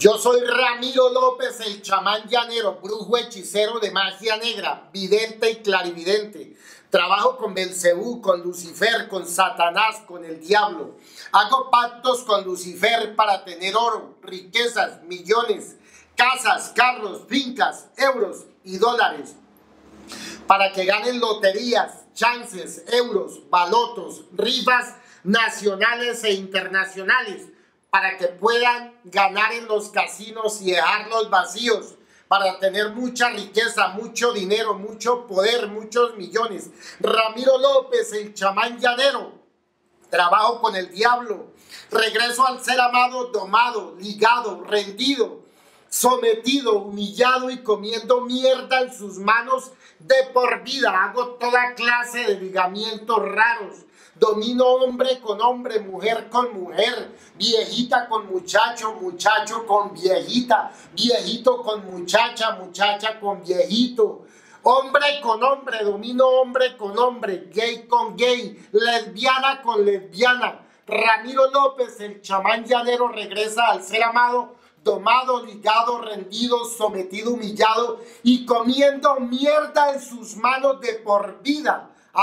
Yo soy Ramiro López, el chamán llanero, brujo hechicero de magia negra, vidente y clarividente. Trabajo con Belcebú, con Lucifer, con Satanás, con el diablo. Hago pactos con Lucifer para tener oro, riquezas, millones, casas, carros, fincas, euros y dólares. Para que ganen loterías, chances, euros, balotos, rifas nacionales e internacionales para que puedan ganar en los casinos y dejarlos vacíos, para tener mucha riqueza, mucho dinero, mucho poder, muchos millones. Ramiro López, el chamán llanero, trabajo con el diablo, regreso al ser amado, domado, ligado, rendido, sometido, humillado y comiendo mierda en sus manos de por vida. Hago toda clase de ligamientos raros Domino hombre con hombre, mujer con mujer, viejita con muchacho, muchacho con viejita, viejito con muchacha, muchacha con viejito. Hombre con hombre, domino hombre con hombre, gay con gay, lesbiana con lesbiana. Ramiro López, el chamán llanero, regresa al ser amado, domado, ligado, rendido, sometido, humillado y comiendo mierda en sus manos de por vida